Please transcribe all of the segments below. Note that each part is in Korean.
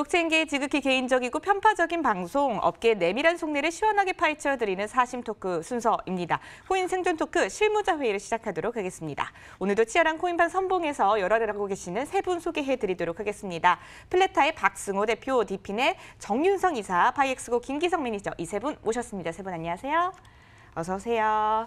블록체인계의 지극히 개인적이고 편파적인 방송, 업계의 내밀한 속내를 시원하게 파헤쳐드리는 사심 토크 순서입니다. 코인 생존 토크 실무자 회의를 시작하도록 하겠습니다. 오늘도 치열한 코인판 선봉에서 열일을 하고 계시는 세 분 소개해드리도록 하겠습니다. 플레타의 박승호 대표, 디핀의 정윤성 이사, 파이엑스고 김기성 매니저 이 세 분 모셨습니다. 세 분 안녕하세요. 어서 오세요.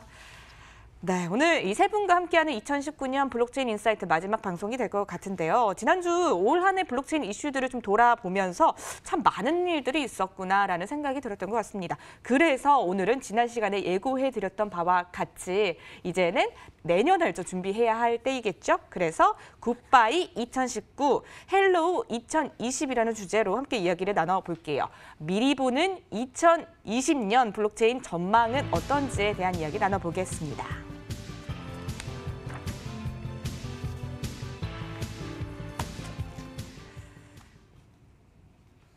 네, 오늘 이 세 분과 함께하는 2019년 블록체인 insight 마지막 방송이 될 것 같은데요. 지난주 올 한 해 블록체인 이슈들을 좀 돌아보면서 참 많은 일들이 있었구나라는 생각이 들었던 것 같습니다. 그래서 오늘은 지난 시간에 예고해드렸던 바와 같이 이제는 내년을 좀 준비해야 할 때이겠죠. 그래서 goodbye 2019, hello 2020이라는 주제로 함께 이야기를 나눠볼게요. 미리 보는 2020년 블록체인 전망은 어떤지에 대한 이야기 나눠보겠습니다.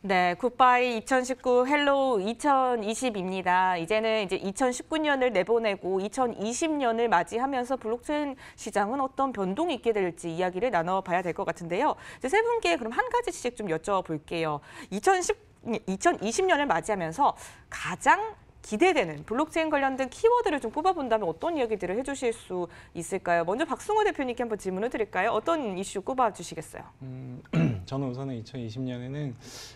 네, goodbye 2019, hello 2020입니다. 이제는 이제 2019년을 내보내고 2020년을 맞이하면서 블록체인 시장은 어떤 변동이 있게 될지 이야기를 나눠봐야 될 것 같은데요. 이제 세 분께 그럼 한 가지씩 좀 여쭤볼게요. 2010, 2020년을 맞이하면서 가장 기대되는 블록체인 관련된 키워드를 좀 꼽아본다면 어떤 이야기들을 해주실 수 있을까요? 먼저 박승호 대표님께 한번 질문을 드릴까요? 어떤 이슈 꼽아주시겠어요? 음, 저는 우선은 2020년에는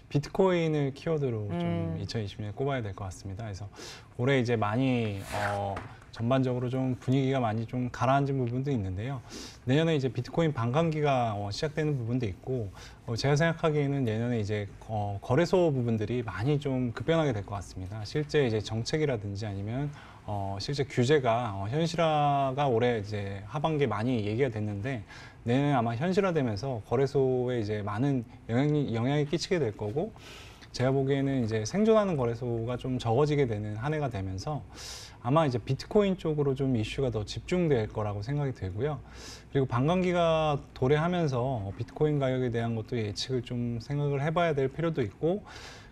비트코인을 키워드로 좀 음. 2020년에 꼽아야 될 것 같습니다. 그래서 올해 이제 많이 어, 전반적으로 좀 분위기가 많이 좀 가라앉은 부분도 있는데요. 내년에 이제 비트코인 반감기가 어, 시작되는 부분도 있고 어, 제가 생각하기에는 내년에 이제 어, 거래소 부분들이 많이 좀 급변하게 될 것 같습니다. 실제 이제 정책이라든지 아니면 어, 실제 규제가 어, 현실화가 올해 이제 하반기에 많이 얘기가 됐는데 내년에 아마 현실화되면서 거래소에 이제 많은 영향이, 영향이 끼치게 될 거고 제가 보기에는 이제 생존하는 거래소가 좀 적어지게 되는 한 해가 되면서 아마 이제 비트코인 쪽으로 좀 이슈가 더 집중될 거라고 생각이 들고요. 그리고 반감기가 도래하면서 비트코인 가격에 대한 것도 예측을 좀 생각을 해봐야 될 필요도 있고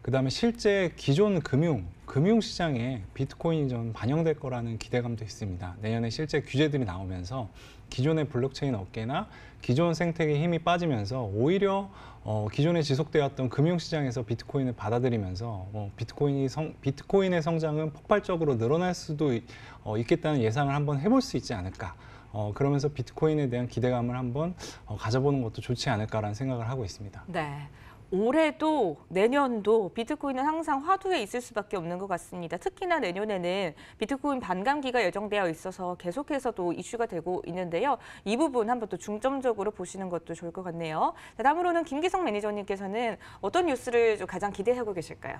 그다음에 실제 기존 금융 금융 시장에 비트코인이 좀 반영될 거라는 기대감도 있습니다. 내년에 실제 규제들이 나오면서 기존의 블록체인 업계나 기존 생태계 힘이 빠지면서 오히려 어, 기존에 지속되었던 금융시장에서 비트코인을 받아들이면서 어, 비트코인이 성, 비트코인의 성장은 폭발적으로 늘어날 수도 있, 어, 있겠다는 예상을 한번 해볼 수 있지 않을까. 어, 그러면서 비트코인에 대한 기대감을 한번 어, 가져보는 것도 좋지 않을까라는 생각을 하고 있습니다. 네. 올해도 내년도 비트코인은 항상 화두에 있을 수밖에 없는 것 같습니다. 특히나 내년에는 비트코인 반감기가 예정되어 있어서 계속해서도 이슈가 되고 있는데요. 이 부분 한번 또 중점적으로 보시는 것도 좋을 것 같네요. 자, 다음으로는 김기성 매니저님께서는 어떤 뉴스를 좀 가장 기대하고 계실까요?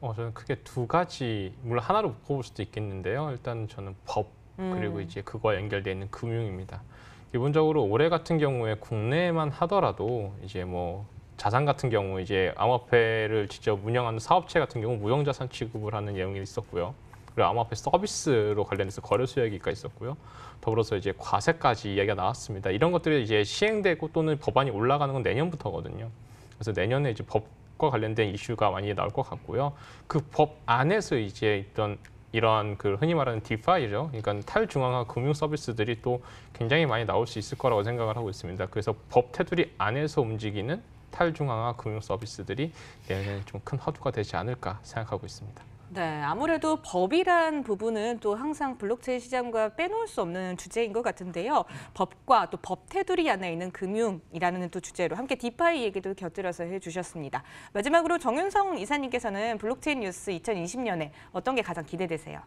어, 저는 크게 두 가지, 물론 하나로 꼽을 수도 있겠는데요. 일단 저는 법, 그리고 음. 이제 그거와 연결되어 있는 금융입니다. 기본적으로 올해 같은 경우에 국내만 하더라도 이제 뭐 자산 같은 경우 이제 암호화폐를 직접 운영하는 사업체 같은 경우 무형자산 취급을 하는 내용이 있었고요. 그리고 암호화폐 서비스로 관련해서 거래소 이야기가 있었고요. 더불어서 이제 과세까지 이야기가 나왔습니다. 이런 것들이 이제 시행되고 또는 법안이 올라가는 건 내년부터거든요. 그래서 내년에 이제 법과 관련된 이슈가 많이 나올 것 같고요. 그 법 안에서 이제 있던 이러한 그 흔히 말하는 디파이죠. 그러니까 탈중앙화 금융 서비스들이 또 굉장히 많이 나올 수 있을 거라고 생각을 하고 있습니다. 그래서 법 테두리 안에서 움직이는 탈중앙화 금융 서비스들이 내년에 좀큰 화두가 되지 않을까 생각하고 있습니다. 네, 아무래도 법이란 부분은 또 항상 블록체인 시장과 빼놓을 수 없는 주제인 것 같은데요. 법과 또 법 테두리 안에 있는 금융이라는 또 주제로 함께 DeFi 얘기도 곁들여서 해주셨습니다. 마지막으로 정윤성 이사님께서는 블록체인 뉴스 2020년에 어떤 게 가장 기대되세요?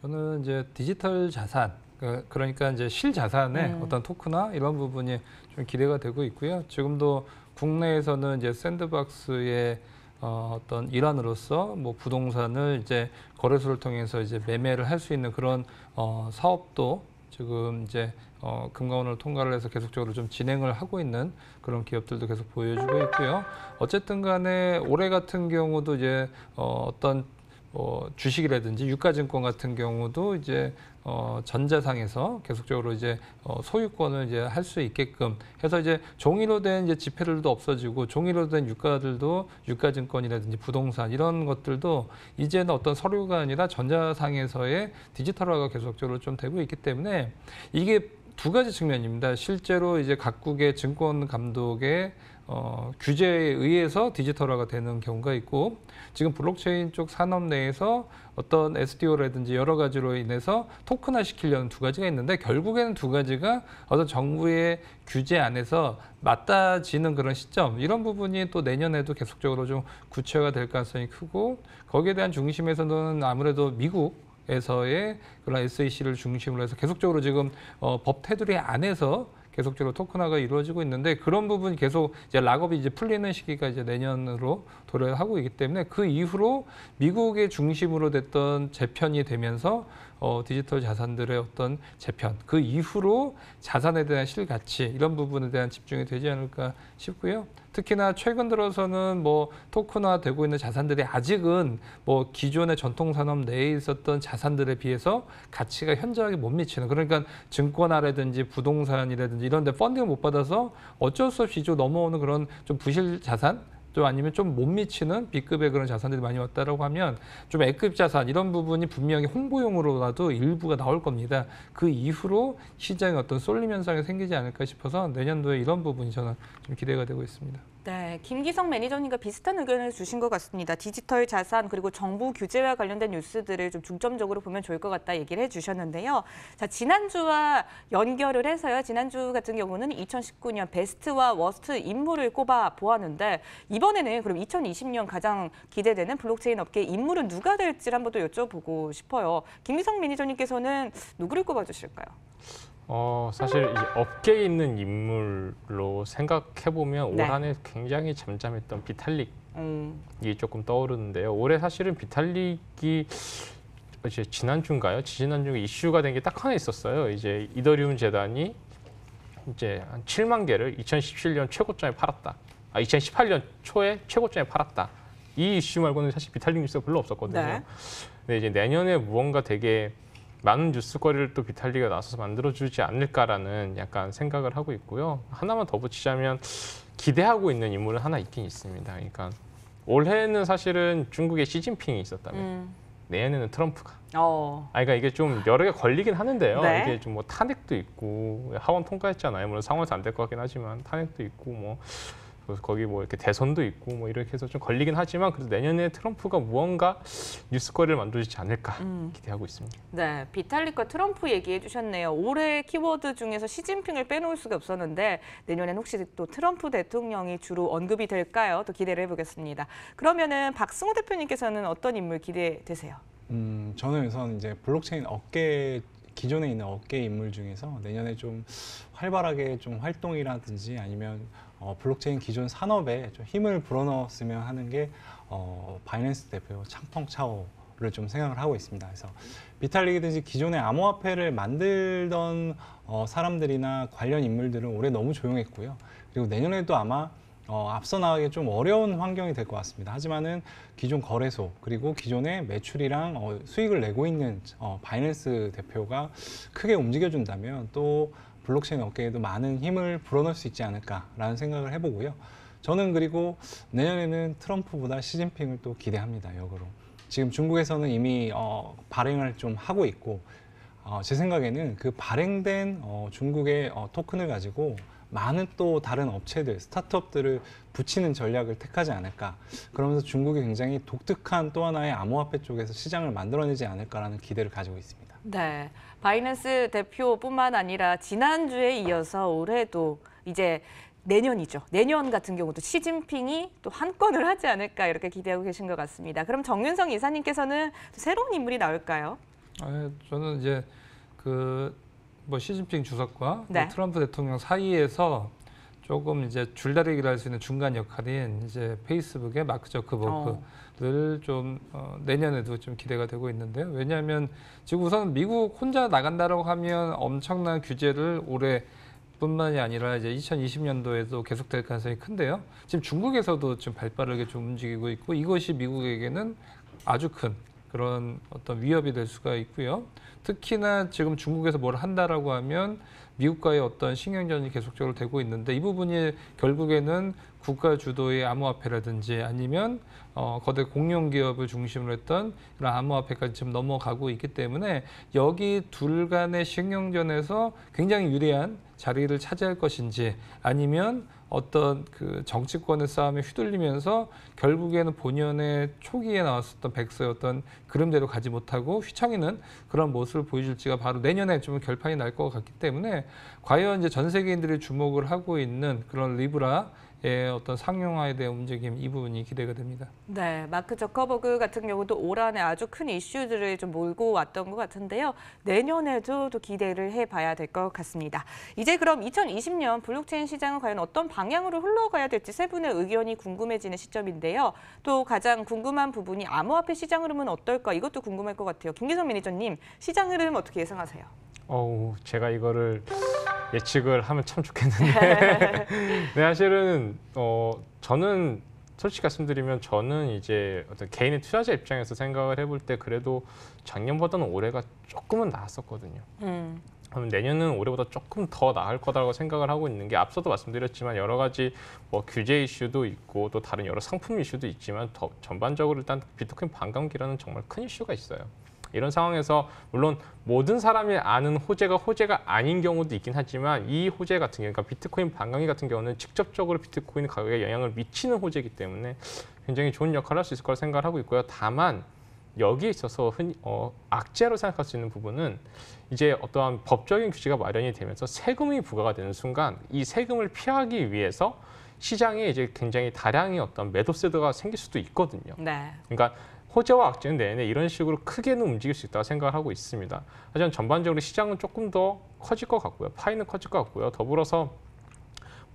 저는 이제 디지털 자산 그- 그러니까 이제 실자산의 음. 어떤 토큰화 이런 부분이 좀 기대가 되고 있고요. 지금도 국내에서는 이제 샌드박스의 어, 어떤 일환으로서 뭐 부동산을 이제 거래소를 통해서 이제 매매를 할 수 있는 그런 어, 사업도 지금 이제 어, 금감원을 통과를 해서 계속적으로 좀 진행을 하고 있는 그런 기업들도 계속 보여주고 있고요. 어쨌든 간에 올해 같은 경우도 이제 어, 어떤 뭐 주식이라든지 유가증권 같은 경우도 이제 어, 전자상에서 계속적으로 이제 어, 소유권을 이제 할 수 있게끔 해서 이제 종이로 된 이제 지폐들도 없어지고 종이로 된 유가들도 유가증권이라든지 부동산 이런 것들도 이제는 어떤 서류가 아니라 전자상에서의 디지털화가 계속적으로 좀 되고 있기 때문에 이게 두 가지 측면입니다. 실제로 이제 각국의 증권 감독의 어, 규제에 의해서 디지털화가 되는 경우가 있고 지금 블록체인 쪽 산업 내에서 어떤 STO라든지 여러 가지로 인해서 토큰화 시키려는 두 가지가 있는데 결국에는 두 가지가 어떤 정부의 규제 안에서 맞닿아지는 그런 시점 이런 부분이 또 내년에도 계속적으로 좀 구체화가 될 가능성이 크고 거기에 대한 중심에서는 아무래도 미국 에서의 그런 SEC를 중심으로 해서 계속적으로 지금 어, 법 테두리 안에서 계속적으로 토큰화가 이루어지고 있는데 그런 부분이 계속 이제 lock-up이 이제 풀리는 시기가 이제 내년으로 도래하고 있기 때문에 그 이후로 미국의 중심으로 됐던 재편이 되면서 어, 디지털 자산들의 어떤 재편 그 이후로 자산에 대한 실가치 이런 부분에 대한 집중이 되지 않을까 싶고요. 특히나 최근 들어서는 뭐 토큰화 되고 있는 자산들이 아직은 뭐 기존의 전통 산업 내에 있었던 자산들에 비해서 가치가 현저하게 못 미치는 그러니까 증권화라든지 부동산이라든지 이런 데 펀딩을 못 받아서 어쩔 수 없이 좀 넘어오는 그런 좀 부실 자산 또 아니면 좀 못 미치는 B급의 그런 자산들이 많이 왔다라고 하면 좀 A급 자산 이런 부분이 분명히 홍보용으로라도 일부가 나올 겁니다. 그 이후로 시장에 어떤 쏠림 현상이 생기지 않을까 싶어서 내년도에 이런 부분이 저는 좀 기대가 되고 있습니다. 네, 김기성 매니저님과 비슷한 의견을 주신 것 같습니다. 디지털 자산 그리고 정부 규제와 관련된 뉴스들을 좀 중점적으로 보면 좋을 것 같다 얘기를 해주셨는데요. 자 지난주와 연결을 해서요. 지난주 같은 경우는 2019년 베스트와 worst 인물을 꼽아 보았는데 이번에는 그럼 2020년 가장 기대되는 블록체인 업계 인물은 누가 될지 한번 또 여쭤보고 싶어요. 김기성 매니저님께서는 누구를 꼽아주실까요? 어, 사실 이제 업계에 있는 인물로 생각해 보면 네. 올 한해 굉장히 잠잠했던 비탈릭 음, 이 조금 떠오르는데요. 올해 사실은 비탈릭이 이제 지난주인가요? 지난주에 이슈가 된 게 딱 하나 있었어요. 이제 이더리움 재단이 이제 한 7만 개를 2017년 최고점에 팔았다. 아, 2018년 초에 최고점에 팔았다. 이 이슈 말고는 사실 비탈릭 뉴스가 별로 없었거든요. 네. 근데 이제 내년에 무언가 되게 많은 뉴스거리를 또 비탈리가 나서서 만들어주지 않을까라는 약간 생각을 하고 있고요. 하나만 더 붙이자면 기대하고 있는 인물은 하나 있긴 있습니다. 그러니까 올해는 사실은 중국의 시진핑이 있었다면 음, 내년에는 트럼프가. 어, 아, 그러니까 이게 좀 여러 개 걸리긴 하는데요. 네. 이게 좀 뭐 탄핵도 있고 하원 통과했잖아요. 물론 상원에서 안 될 것 같긴 하지만 탄핵도 있고 뭐 그래서 거기 뭐 이렇게 대선도 있고 뭐 이렇게 해서 좀 걸리긴 하지만 그래도 내년에 트럼프가 무언가 뉴스거리를 만들어주지 않을까 음. 기대하고 있습니다. 네, 비탈릭과 트럼프 얘기해 주셨네요. 올해 키워드 중에서 시진핑을 빼놓을 수가 없었는데 내년엔 혹시 또 트럼프 대통령이 주로 언급이 될까요? 또 기대를 해보겠습니다. 그러면은 박승호 대표님께서는 어떤 인물 기대되세요? 음, 저는 우선 이제 블록체인 업계 기존에 있는 업계 인물 중에서 내년에 좀 활발하게 좀 활동이라든지 아니면 어, 블록체인 기존 산업에 좀 힘을 불어넣었으면 하는 게 어, 바이낸스 대표 창펑 차오 를 좀 생각을 하고 있습니다. 그래서 비탈릭이든지 기존의 암호화폐를 만들던 어, 사람들이나 관련 인물들은 올해 너무 조용했고요. 그리고 내년에도 아마 어, 앞서 나가기 좀 어려운 환경이 될 것 같습니다. 하지만은 기존 거래소 그리고 기존의 매출이랑 어, 수익을 내고 있는 어, 바이낸스 대표가 크게 움직여준다면 또 블록체인 업계에도 많은 힘을 불어넣을 수 있지 않을까라는 생각을 해보고요. 저는 그리고 내년에는 트럼프보다 시진핑을 또 기대합니다. 역으로 지금 중국에서는 이미 어, 발행을 좀 하고 있고 어, 제 생각에는 그 발행된 어, 중국의 어, 토큰을 가지고 많은 또 다른 업체들, 스타트업들을 붙이는 전략을 택하지 않을까. 그러면서 중국이 굉장히 독특한 또 하나의 암호화폐 쪽에서 시장을 만들어내지 않을까라는 기대를 가지고 있습니다. 네, 바이낸스 대표뿐만 아니라 지난주에 이어서 올해도 이제 내년이죠. 내년 같은 경우도 시진핑이 또 한 건을 하지 않을까 이렇게 기대하고 계신 것 같습니다. 그럼 정윤성 이사님께서는 또 새로운 인물이 나올까요? 아, 저는 이제 그 뭐 시진핑 주석과 네. 뭐 트럼프 대통령 사이에서 조금 이제 줄다리기를 할 수 있는 중간 역할인 이제 페이스북의 마크 저크버그를 좀 어, 내년에도 좀 기대가 되고 있는데요. 왜냐하면 지금 우선 미국 혼자 나간다라고 하면 엄청난 규제를 올해 뿐만이 아니라 이제 2020년도에도 계속될 가능성이 큰데요. 지금 중국에서도 지금 발빠르게 좀 움직이고 있고 이것이 미국에게는 아주 큰 그런 어떤 위협이 될 수가 있고요. 특히나 지금 중국에서 뭘 한다라고 하면 미국과의 어떤 신경전이 계속적으로 되고 있는데 이 부분이 결국에는 국가 주도의 암호화폐라든지 아니면 어, 거대 공룡 기업을 중심으로 했던 이런 암호화폐까지 지금 넘어가고 있기 때문에 여기 둘 간의 신경전에서 굉장히 유리한 자리를 차지할 것인지 아니면 어떤 그 정치권의 싸움에 휘둘리면서 결국에는 본연의 초기에 나왔었던 백서의 어떤 그림대로 가지 못하고 휘청이는 그런 모습을 보여줄지가 바로 내년에 좀 결판이 날 것 같기 때문에 과연 이제 전 세계인들이 주목을 하고 있는 그런 리브라 의 어떤 상용화에 대한 움직임 이 부분이 기대가 됩니다. 네, 마크 저커버그 같은 경우도 올 한해 아주 큰 이슈들을 좀 몰고 왔던 것 같은데요. 내년에도 또 기대를 해봐야 될 것 같습니다. 이제 그럼 2020년 블록체인 시장은 과연 어떤 방향으로 흘러가야 될지 세 분의 의견이 궁금해지는 시점인데요. 또 가장 궁금한 부분이 암호화폐 시장 흐름은 어떨까 이것도 궁금할 것 같아요. 김기성 매니저님, 시장 흐름 어떻게 예상하세요? 어우, 제가 이거를 예측을 하면 참 좋겠는데. 네, 사실은 어 저는 솔직히 말씀드리면 저는 이제 어떤 개인의 투자자 입장에서 생각을 해볼 때 그래도 작년보다는 올해가 조금은 나았었거든요. 음, 그럼 내년은 올해보다 조금 더 나을 거다라고 생각을 하고 있는 게 앞서도 말씀드렸지만 여러 가지 뭐 규제 이슈도 있고 또 다른 여러 상품 이슈도 있지만 더 전반적으로 일단 비트코인 반감기라는 정말 큰 이슈가 있어요. 이런 상황에서 물론 모든 사람이 아는 호재가 호재가 아닌 경우도 있긴 하지만 이 호재 같은 경우, 그러니까 비트코인 반감기 같은 경우는 직접적으로 비트코인 가격에 영향을 미치는 호재이기 때문에 굉장히 좋은 역할을 할 수 있을 거라 생각을 하고 있고요. 다만 여기에 있어서 흔히 어, 악재로 생각할 수 있는 부분은 이제 어떠한 법적인 규제가 마련이 되면서 세금이 부과가 되는 순간 이 세금을 피하기 위해서 시장에 이제 굉장히 다량의 어떤 매도세드가 생길 수도 있거든요. 네. 그러니까 호재와 악재는 내내 이런 식으로 크게는 움직일 수 있다고 생각을 하고 있습니다. 하지만 전반적으로 시장은 조금 더 커질 것 같고요. 파이는 커질 것 같고요. 더불어서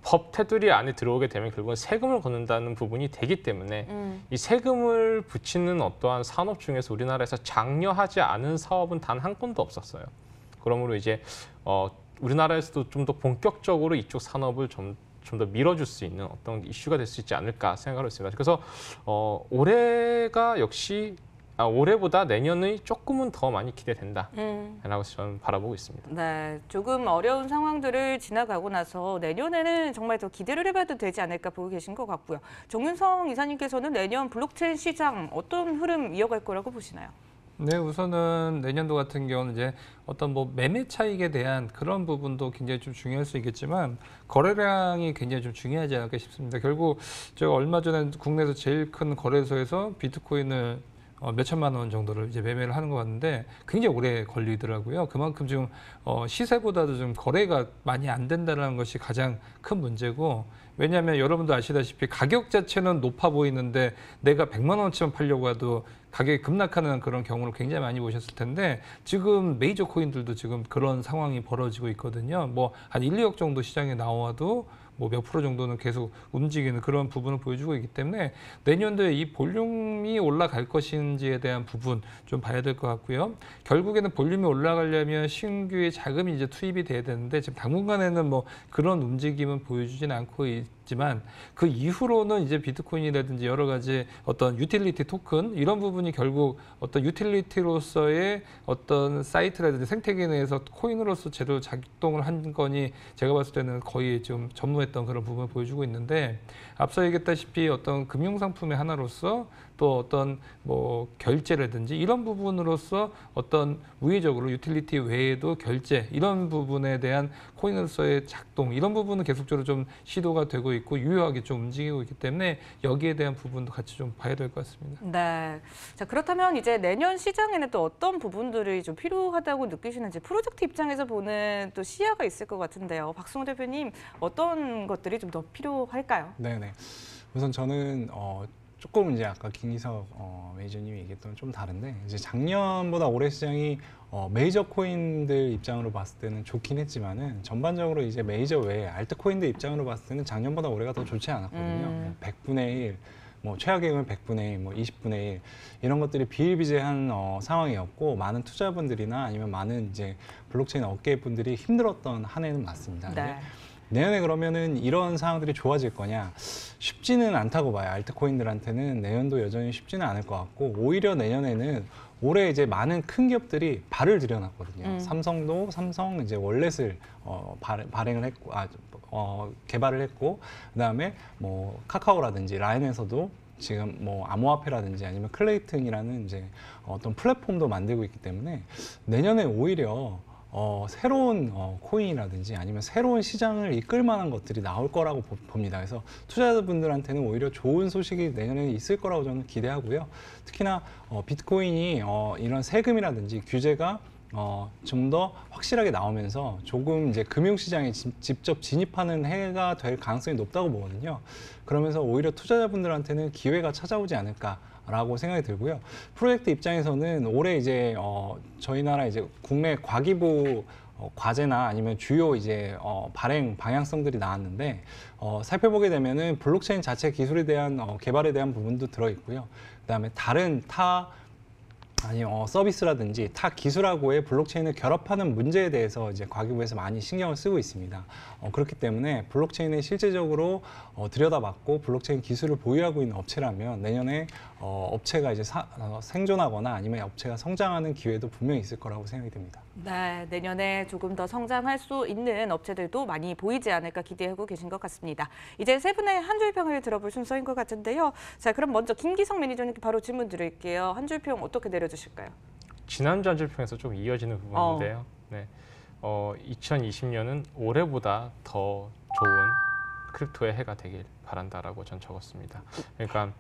법 테두리 안에 들어오게 되면 결국은 세금을 걷는다는 부분이 되기 때문에 음, 이 세금을 붙이는 어떠한 산업 중에서 우리나라에서 장려하지 않은 사업은 단 한 건도 없었어요. 그러므로 이제 어, 우리나라에서도 좀 더 본격적으로 이쪽 산업을 좀 좀 더 밀어줄 수 있는 어떤 이슈가 될 수 있지 않을까 생각하고 있습니다. 그래서 어, 올해가 역시 아, 올해보다 내년이 조금은 더 많이 기대된다라고 음. 저는 바라보고 있습니다. 네, 조금 어려운 상황들을 지나가고 나서 내년에는 정말 더 기대를 해봐도 되지 않을까 보고 계신 것 같고요. 정윤성 이사님께서는 내년 블록체인 시장 어떤 흐름 이어갈 거라고 보시나요? 네, 우선은 내년도 같은 경우는 이제 어떤 뭐 매매 차익에 대한 그런 부분도 굉장히 좀 중요할 수 있겠지만 거래량이 굉장히 좀 중요하지 않을까 싶습니다. 결국 제가 얼마 전에 국내에서 제일 큰 거래소에서 비트코인을 어, 몇 천만 원 정도를 이제 매매를 하는 것 같은데 굉장히 오래 걸리더라고요. 그만큼 지금 어, 시세보다도 좀 거래가 많이 안 된다는 것이 가장 큰 문제고 왜냐하면 여러분도 아시다시피 가격 자체는 높아 보이는데 내가 100만 원치만 팔려고 해도 가격이 급락하는 그런 경우를 굉장히 많이 보셨을 텐데 지금 메이저 코인들도 지금 그런 상황이 벌어지고 있거든요. 뭐 한 1, 2억 정도 시장에 나와도 뭐 몇 프로 정도는 계속 움직이는 그런 부분을 보여주고 있기 때문에 내년도에 이 볼륨이 올라갈 것인지에 대한 부분 좀 봐야 될 것 같고요. 결국에는 볼륨이 올라가려면 신규의 자금이 이제 투입이 돼야 되는데 지금 당분간에는 뭐 그런 움직임은 보여주지는 않고 있지만 그 이후로는 이제 비트코인이라든지 여러 가지 어떤 유틸리티 토큰 이런 부분이 결국 어떤 유틸리티로서의 어떤 사이트라든지 생태계 내에서 코인으로서 제대로 작동을 한 거니 제가 봤을 때는 거의 좀 전무했던 그런 부분을 보여주고 있는데 앞서 얘기했다시피 어떤 금융 상품의 하나로서 또 어떤 뭐 결제라든지 이런 부분으로서 어떤 우회적으로 유틸리티 외에도 결제 이런 부분에 대한 코인으로서의 작동 이런 부분은 계속적으로 좀 시도가 되고 있고 유효하게 좀 움직이고 있기 때문에 여기에 대한 부분도 같이 좀 봐야 될 것 같습니다. 네. 자, 그렇다면 이제 내년 시장에는 또 어떤 부분들이 좀 필요하다고 느끼시는지 프로젝트 입장에서 보는 또 시야가 있을 것 같은데요. 박승호 대표님 어떤 것들이 좀 더 필요할까요? 네네. 우선 저는 어, 조금 이제 아까 김기석 어, 메이저님이 얘기했던 좀 다른데 이제 작년보다 올해 시장이 어, 메이저 코인들 입장으로 봤을 때는 좋긴 했지만은 전반적으로 이제 메이저 외에 알트 코인들 입장으로 봤을 때는 작년보다 올해가 더 좋지 않았거든요. 음. 100분의 1, 뭐 최악의 경우는 100분의 1, 뭐 20분의 1 이런 것들이 비일비재한 어, 상황이었고 많은 투자분들이나 아니면 많은 이제 블록체인 업계 분들이 힘들었던 한 해는 맞습니다. 네. 내년에 그러면은 이런 상황들이 좋아질 거냐? 쉽지는 않다고 봐요. 알트코인들한테는 내년도 여전히 쉽지는 않을 것 같고 오히려 내년에는 올해 이제 많은 큰 기업들이 발을 들여놨거든요. 음. 삼성도 삼성 이제 wallet을 어, 발, 발행을 했고 아, 어, 개발을 했고 그다음에 뭐 카카오라든지 라인에서도 지금 뭐 암호화폐라든지 아니면 클레이튼이라는 이제 어떤 플랫폼도 만들고 있기 때문에 내년에 오히려 어, 새로운 어, 코인이라든지 아니면 새로운 시장을 이끌 만한 것들이 나올 거라고 보- 봅니다. 그래서 투자자분들한테는 오히려 좋은 소식이 내년에 있을 거라고 저는 기대하고요. 특히나 어, 비트코인이 어, 이런 세금이라든지 규제가 어, 좀 더 확실하게 나오면서 조금 이제 금융시장에 지- 직접 진입하는 해가 될 가능성이 높다고 보거든요. 그러면서 오히려 투자자분들한테는 기회가 찾아오지 않을까 라고 생각이 들고요. 프로젝트 입장에서는 올해 이제 어, 저희 나라 이제 국내 과기부 어, 과제나 아니면 주요 이제 어, 발행 방향성들이 나왔는데 어, 살펴보게 되면은 블록체인 자체 기술에 대한 어, 개발에 대한 부분도 들어 있고요. 그다음에 다른 타 아니 어, 서비스라든지 타 기술하고의 블록체인을 결합하는 문제에 대해서 이제 과기부에서 많이 신경을 쓰고 있습니다. 어, 그렇기 때문에 블록체인을 실제적으로 어, 들여다봤고 블록체인 기술을 보유하고 있는 업체라면 내년에 어, 업체가 이제 사- 어, 생존하거나 아니면 업체가 성장하는 기회도 분명히 있을 거라고 생각이 됩니다. 네, 내년에 조금 더 성장할 수 있는 업체들도 많이 보이지 않을까 기대하고 계신 것 같습니다. 이제 세 분의 한 줄평을 들어볼 순서인 것 같은데요. 자, 그럼 먼저 김기성 매니저님께 바로 질문 드릴게요. 한 줄평 어떻게 내려주 실까요? 지난주 한줄평에서 좀 이어지는 부분인데요. 네. 어, 2020년은 올해보다 더 좋은 crypto의 해가 되길 바란다라고 전 적었습니다. 그러니까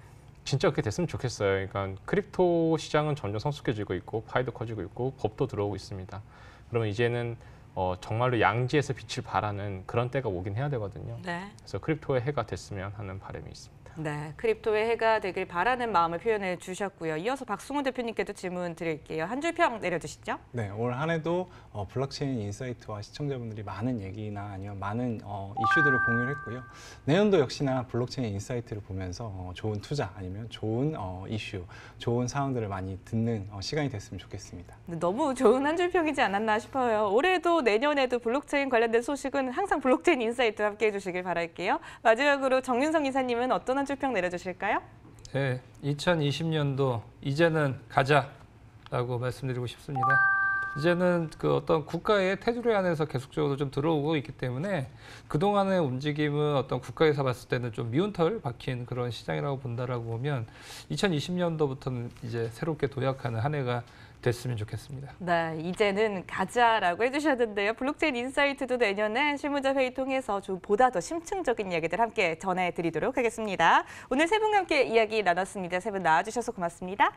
진짜 그렇게 됐으면 좋겠어요. 그러니까 crypto 시장은 점점 성숙해지고 있고 파이도 커지고 있고 법도 들어오고 있습니다. 그러면 이제는 어, 정말로 양지에서 빛을 발하는 그런 때가 오긴 해야 되거든요. 네. 그래서 crypto의 해가 됐으면 하는 바람이 있습니다. 네, crypto의 해가 되길 바라는 마음을 표현해 주셨고요. 이어서 박승훈 대표님께도 질문 드릴게요. 한 줄 평 내려주시죠. 네, 올 한 해도 어, 블록체인 인사이트와 시청자분들이 많은 얘기나 아니면 많은 어, 이슈들을 공유를 했고요. 내년도 역시나 블록체인 인사이트를 보면서 어, 좋은 투자 아니면 좋은 어, 이슈, 좋은 사항들을 많이 듣는 어, 시간이 됐으면 좋겠습니다. 네, 너무 좋은 한 줄 평이지 않았나 싶어요. 올해도 내년에도 블록체인 관련된 소식은 항상 블록체인 인사이트와 함께 해 주시길 바랄게요. 마지막으로 정윤성 이사님은 어떤 한 줄 평 내려주실까요? 네, 2020년도 이제는 가자라고 말씀드리고 싶습니다. 이제는 그 어떤 국가의 테두리 안에서 계속적으로 좀 들어오고 있기 때문에 그동안의 움직임은 어떤 국가에서 봤을 때는 좀 미운 털 박힌 그런 시장이라고 본다라고 보면 2020년도부터는 이제 새롭게 도약하는 한 해가 됐으면 좋겠습니다. 네, 이제는 가자라고 해주셨는데요. 블록체인 인사이트도 내년에 실무자 회의 통해서 좀 보다 더 심층적인 이야기들 함께 전해드리도록 하겠습니다. 오늘 세 분과 함께 이야기 나눴습니다. 세 분 나와주셔서 고맙습니다.